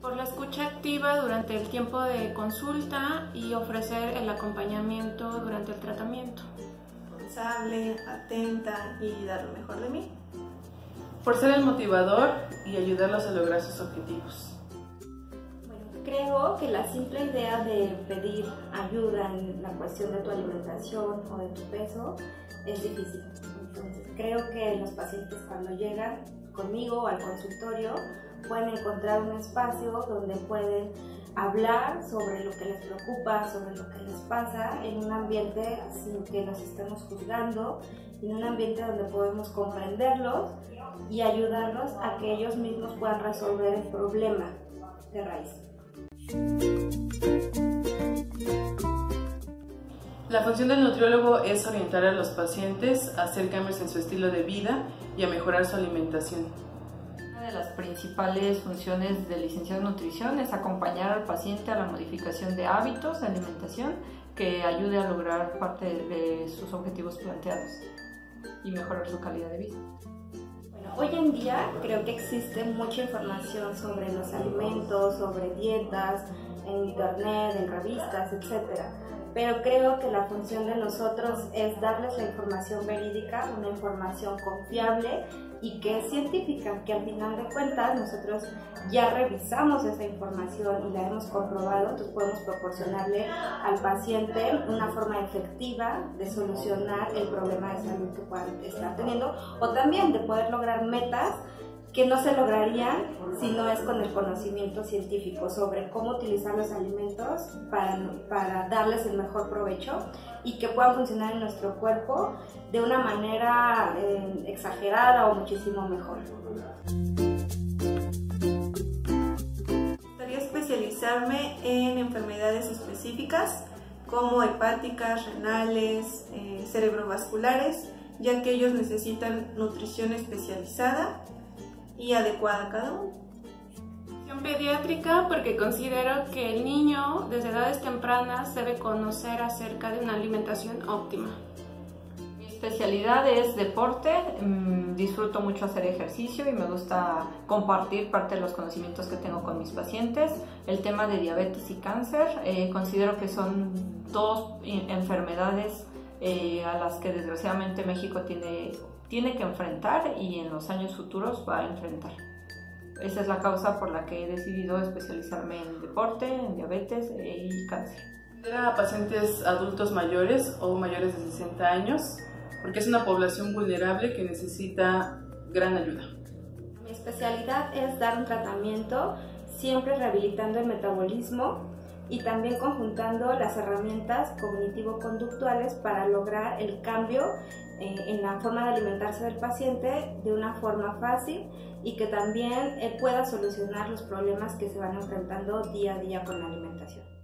Por la escucha activa durante el tiempo de consulta y ofrecer el acompañamiento durante el tratamiento. Responsable, atenta y dar lo mejor de mí. Por ser el motivador y ayudarlos a lograr sus objetivos. Creo que la simple idea de pedir ayuda en la cuestión de tu alimentación o de tu peso es difícil. Entonces, creo que los pacientes cuando llegan conmigo al consultorio pueden encontrar un espacio donde pueden hablar sobre lo que les preocupa, sobre lo que les pasa, en un ambiente sin que nos estemos juzgando, en un ambiente donde podemos comprenderlos y ayudarlos a que ellos mismos puedan resolver el problema de raíz. La función del nutriólogo es orientar a los pacientes a hacer cambios en su estilo de vida y a mejorar su alimentación. Una de las principales funciones del licenciado en nutrición es acompañar al paciente a la modificación de hábitos de alimentación que ayude a lograr parte de sus objetivos planteados y mejorar su calidad de vida. Hoy en día creo que existe mucha información sobre los alimentos, sobre dietas, en internet, en revistas, etc. Pero creo que la función de nosotros es darles la información verídica, una información confiable y que es científica, que al final de cuentas nosotros ya revisamos esa información y la hemos comprobado, entonces podemos proporcionarle al paciente una forma efectiva de solucionar el problema de salud que puedan estar teniendo o también de poder lograr metas que no se lograrían si no es con el conocimiento científico sobre cómo utilizar los alimentos para, para, darles el mejor provecho y que puedan funcionar en nuestro cuerpo de una manera eh, exagerada o muchísimo mejor. Gustaría especializarme en enfermedades específicas como hepáticas, renales, eh, cerebrovasculares, ya que ellos necesitan nutrición especializada y adecuada a cada uno. Pediátrica porque considero que el niño desde edades tempranas debe conocer acerca de una alimentación óptima. Mi especialidad es deporte, mm, disfruto mucho hacer ejercicio y me gusta compartir parte de los conocimientos que tengo con mis pacientes. El tema de diabetes y cáncer, eh, considero que son dos enfermedades eh, a las que desgraciadamente México tiene tiene que enfrentar y en los años futuros va a enfrentar. Esa es la causa por la que he decidido especializarme en deporte, en diabetes y cáncer. Era pacientes adultos mayores o mayores de 60 años, porque es una población vulnerable que necesita gran ayuda. Mi especialidad es dar un tratamiento siempre rehabilitando el metabolismo y también conjuntando las herramientas cognitivo-conductuales para lograr el cambio eh, en la forma de alimentarse del paciente de una forma fácil y que también pueda solucionar los problemas que se van enfrentando día a día con la alimentación.